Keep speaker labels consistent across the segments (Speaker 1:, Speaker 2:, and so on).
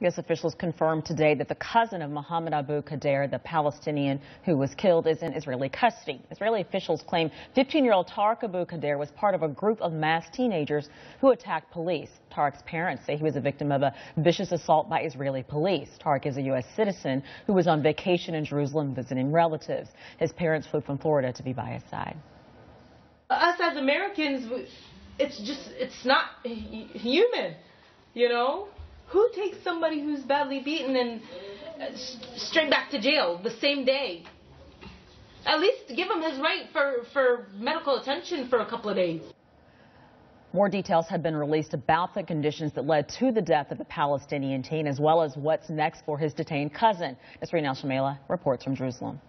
Speaker 1: U.S. officials confirmed today that the cousin of Mohammed Abu Khdeir, the Palestinian who was killed, is in Israeli custody. Israeli officials claim 15-year-old Tariq Abu Khdeir was part of a group of mass teenagers who attacked police. Tariq's parents say he was a victim of a vicious assault by Israeli police. Tariq is a U.S. citizen who was on vacation in Jerusalem visiting relatives. His parents flew from Florida to be by his side.
Speaker 2: Us as Americans, it's just, it's not human, you know? Who takes somebody who's badly beaten and uh, straight back to jail the same day? At least give him his right for, for medical attention for a couple of days.
Speaker 1: More details have been released about the conditions that led to the death of the Palestinian teen, as well as what's next for his detained cousin. Nasreen Al-Shamayleh reports from Jerusalem.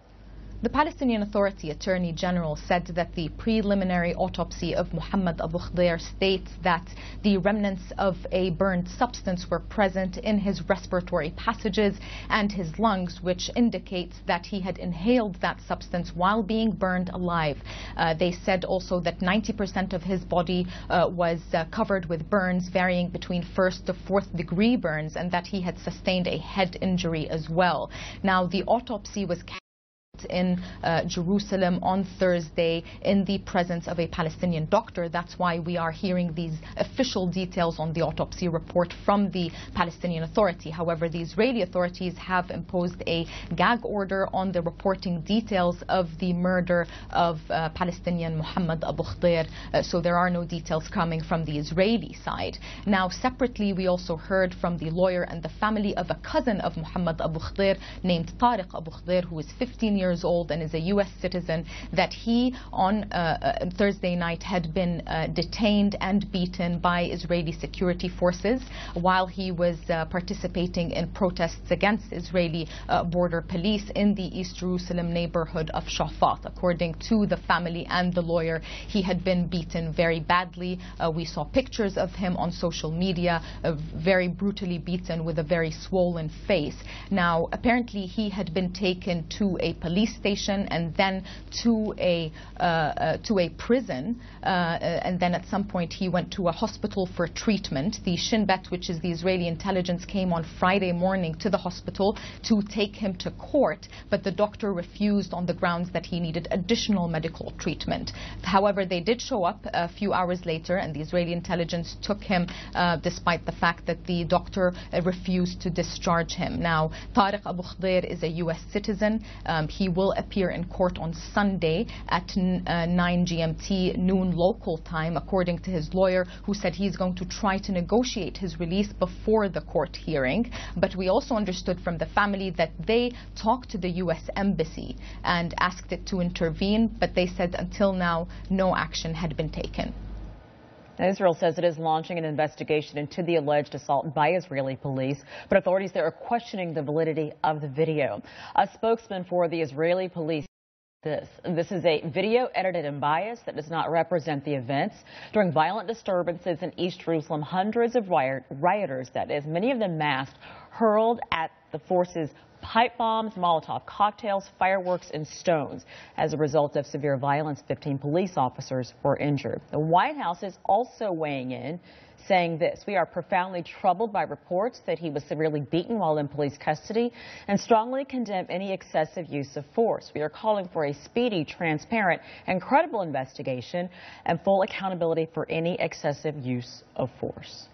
Speaker 3: The Palestinian Authority Attorney General said that the preliminary autopsy of Muhammad Abu Khdeir states that the remnants of a burned substance were present in his respiratory passages and his lungs, which indicates that he had inhaled that substance while being burned alive. Uh, they said also that 90% of his body uh, was uh, covered with burns varying between first to fourth degree burns and that he had sustained a head injury as well. Now, the autopsy was in uh, Jerusalem on Thursday in the presence of a Palestinian doctor. That's why we are hearing these official details on the autopsy report from the Palestinian Authority. However, the Israeli authorities have imposed a gag order on the reporting details of the murder of uh, Palestinian Muhammad Abu Khdeir, uh, so there are no details coming from the Israeli side. Now, separately, we also heard from the lawyer and the family of a cousin of Muhammad Abu Khdeir named Tariq Abu Khdeir, who is 15 years years old and is a U.S. citizen, that he on uh, uh, Thursday night had been uh, detained and beaten by Israeli security forces while he was uh, participating in protests against Israeli border police in the East Jerusalem neighborhood of Shuafat. According to the family and the lawyer, he had been beaten very badly. We saw pictures of him on social media, very brutally beaten with a very swollen face. Now, apparently he had been taken to a police police station and then to a uh, uh, to a prison uh, and then at some point he went to a hospital for treatment. The Shin Bet, which is the Israeli intelligence, came on Friday morning to the hospital to take him to court, but the doctor refused on the grounds that he needed additional medical treatment. However, they did show up a few hours later, and the Israeli intelligence took him uh, despite the fact that the doctor uh, refused to discharge him. Now, Tariq Abu Khdeir is a U.S. citizen. Um, he will appear in court on Sunday at uh, 9 GMT noon local time, according to his lawyer, who said he's going to try to negotiate his release before the court hearing. But we also understood from the family that they talked to the U.S. Embassy and asked it to intervene, but they said until now no action had been taken.
Speaker 1: Israel says it is launching an investigation into the alleged assault by Israeli police, but authorities there are questioning the validity of the video. A spokesman for the Israeli police this. This is a video edited and biased that does not represent the events. During violent disturbances in East Jerusalem, hundreds of rioters, that is, many of them masked, hurled at the forces pipe bombs, Molotov cocktails, fireworks, and stones. As a result of severe violence, 15 police officers were injured. The White House is also weighing in, saying this, we are profoundly troubled by reports that he was severely beaten while in police custody and strongly condemn any excessive use of force. We are calling for a speedy, transparent, and credible investigation and full accountability for any excessive use of force.